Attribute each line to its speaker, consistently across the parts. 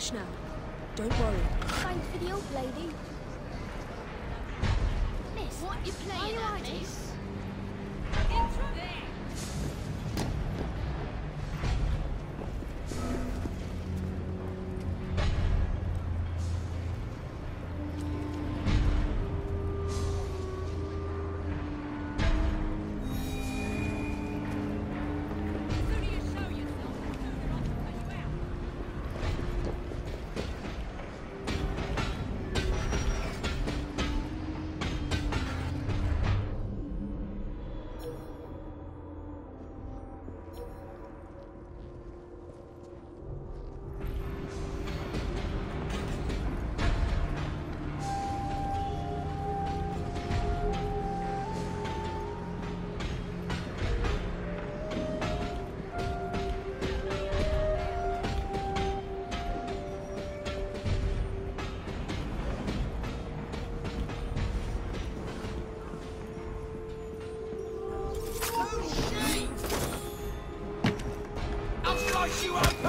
Speaker 1: rush now. Don't worry.
Speaker 2: Thanks for the old lady. Miss,
Speaker 3: what you playing
Speaker 4: are you at, Huh?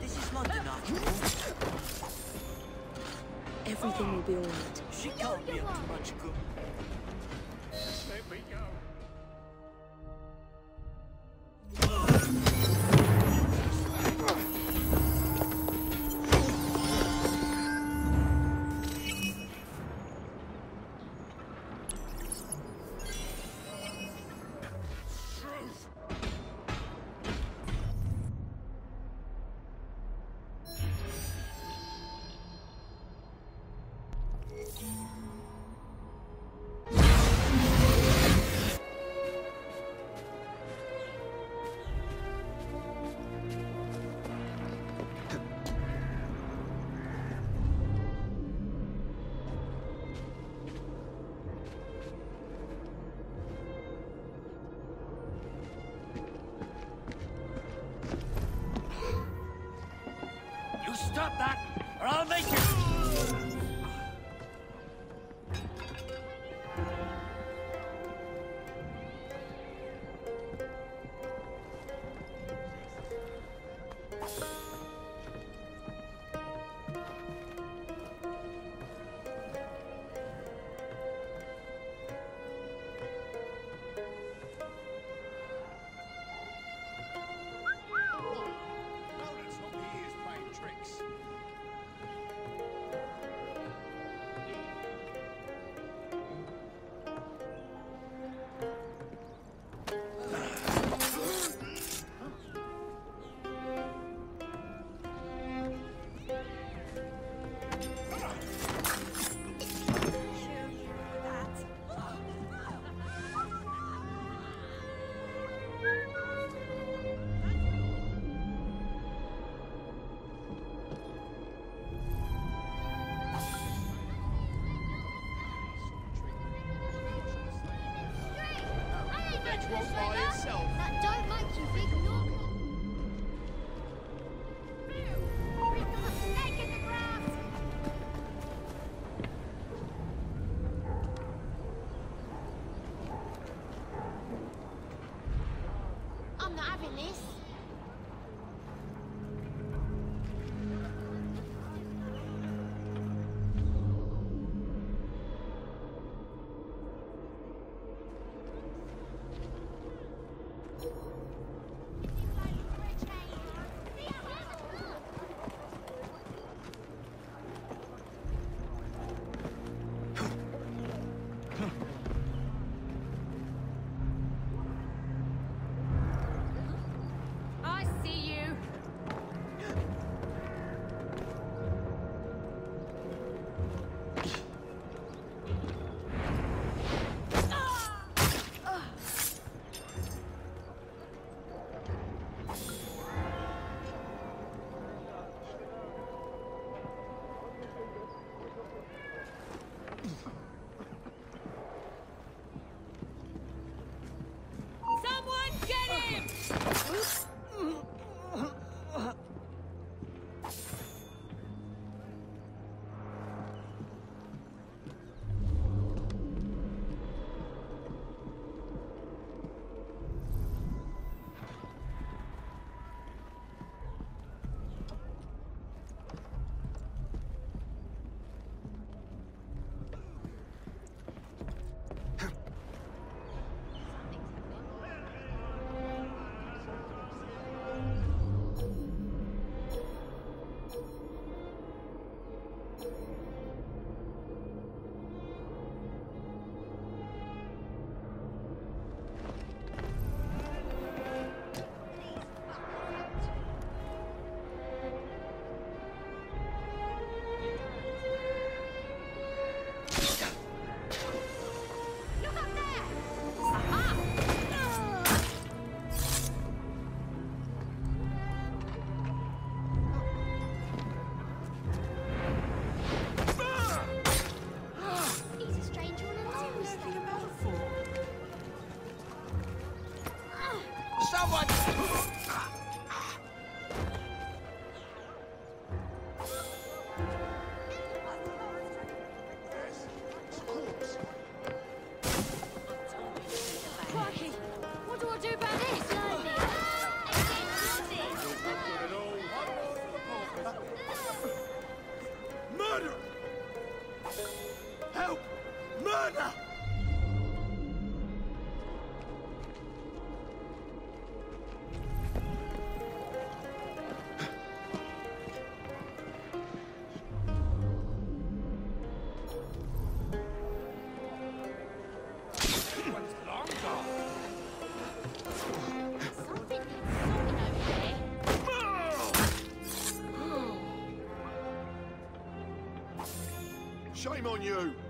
Speaker 4: this is
Speaker 1: Everything will be alright.
Speaker 3: She can't be up to much good.
Speaker 4: Not
Speaker 2: having this.
Speaker 1: Someone!
Speaker 2: What do I do about this?
Speaker 5: Murder!
Speaker 2: Help! Murder! Shame on you!